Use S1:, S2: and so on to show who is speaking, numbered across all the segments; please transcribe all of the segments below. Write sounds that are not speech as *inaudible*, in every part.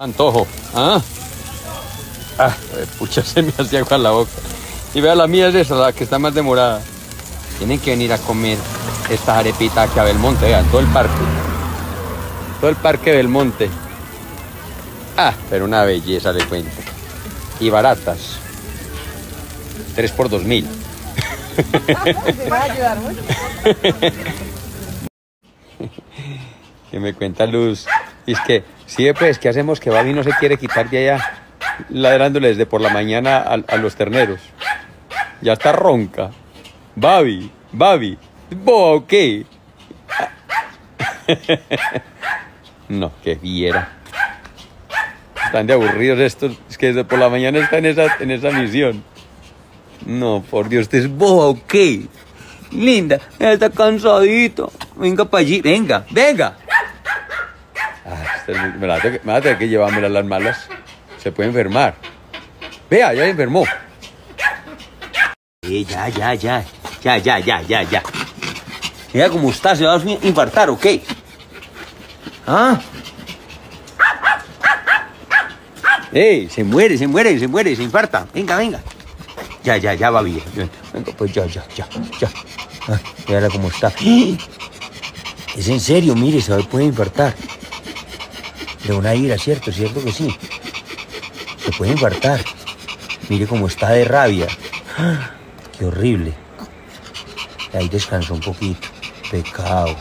S1: Antojo. ¿Ah? Ah, pucha, *laughs* se me hace agua la boca. Y vea, la mía es esa, la que está más demorada. Tienen que venir a comer esta arepita aquí a Belmonte, vean, todo el parque. Todo el parque Belmonte. Ah, pero una belleza de cuento. Y baratas. 3 por 2 mil. *laughs* *laughs* Que me cuenta Luz. Y es que, sí, pues, ¿qué hacemos? Que Babi no se quiere quitar de allá ladrándole desde por la mañana a, a los terneros. Ya está ronca. Babi, Babi, ¿bo qué? *laughs* no, que viera. Están de aburridos estos. Es que desde por la mañana está en esa, en esa misión. No, por Dios, ¿usted es boba o qué? Linda, está cansadito. Venga para allí, venga, venga. Ah, esta es muy- me, la tengo que, que llevármela a las malas. Se puede enfermar. Vea, ya se enfermó. Eh, ya, ya, ya. Ya, ya, ya, ya, ya. Mira cómo está, se va a infartar, ¿o qué? ¿Ah? ¡Ey! Se muere, se muere, se muere, se infarta. Venga, venga. Ya, ya, ya va bien. Venga, pues ya, ya, ya, ya. Ah, mira cómo está. *gasps* Es en serio, mire, se puede infartar. De una ira, ¿cierto? ¿Cierto que sí? Se puede infartar. Mire cómo está de rabia. ¡Ah! Qué horrible. Ahí descansó un poquito. Pecado.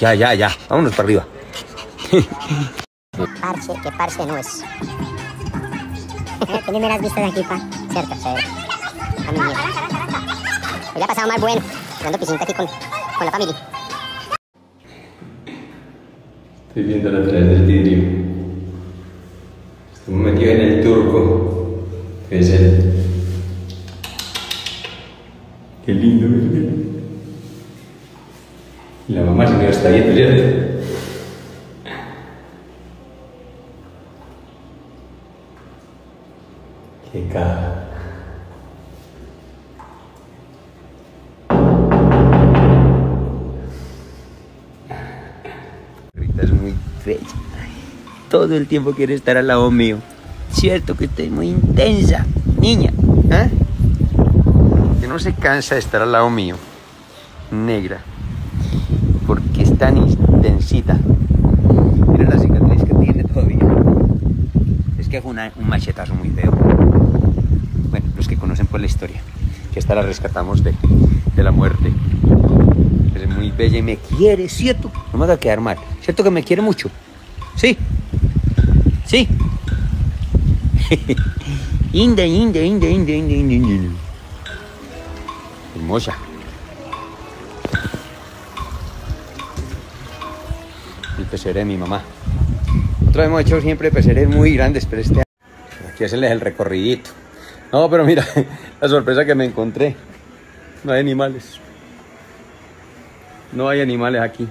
S1: Ya, ya, ya. Vámonos para arriba. *laughs*
S2: Parche, que parche no es. Tiene meras vistas de aquí, pa. Cierto, chévere. A. Hoy la ha pasado más bueno. Jugando piscinita aquí con, con la familia.
S1: Estoy viendo a través del vidrio. Estoy metido en el turco. Que es el. Qué lindo, mira. Y la mamá se me está viendo, ¿cierto? Qué caja. Rita es muy bella. Todo el tiempo quiere estar al lado mío. Cierto que estoy muy intensa, niña. ¿eh? Que no se cansa de estar al lado mío. Negra. Porque es tan intensita. Mira la cicatriz que tiene todavía. Es que fue una- un machetazo muy feo. Bueno, los que conocen pues la historia. Que esta la rescatamos de, de la muerte. Es muy bella y me quiere, ¿cierto? No me va a quedar mal. ¿Cierto que me quiere mucho? Sí. Sí. *laughs* Inda, inda, inda, inda, inda, inda, inda. Hermosa. El pesebre de mi mamá. Nosotros hemos hecho siempre peseres muy grandes, pero este año aquí hacerles el recorridito. No, pero mira, *laughs* la sorpresa que me encontré. No hay animales. No hay animales aquí.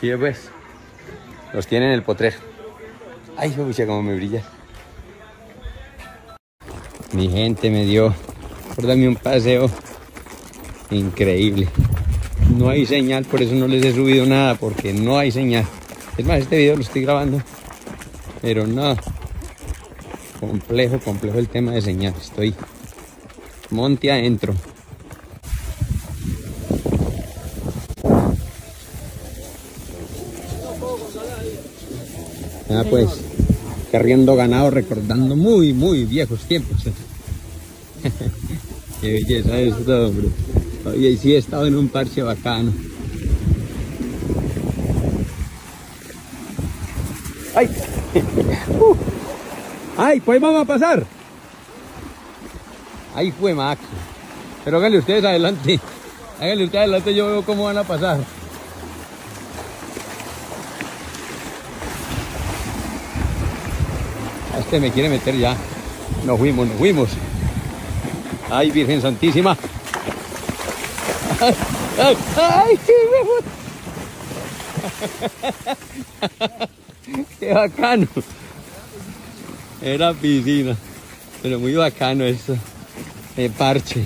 S1: Sí, pues. Los tienen en el potrero. Ay, pucha, como me brilla. Mi gente me dio por darme un paseo increíble. No hay señal, por eso no les he subido nada, porque no hay señal. Es más, este video lo estoy grabando, pero no. Complejo, complejo el tema de señal. Estoy monte adentro. Ah, pues, carriendo ganado, recordando muy, muy viejos tiempos. *laughs* Qué belleza esto, hombre. Oye, sí he estado en un parche bacano. ¡Ay! *laughs* ¡Ay, pues vamos a pasar! Ahí fue Max. Pero háganle ustedes adelante. Háganle ustedes adelante, yo veo cómo van a pasar. Este me quiere meter ya. Nos fuimos, nos fuimos. Ay, Virgen Santísima. Ay, ay, ay, *laughs* qué bacano. Era piscina. Pero muy bacano esto. De parche.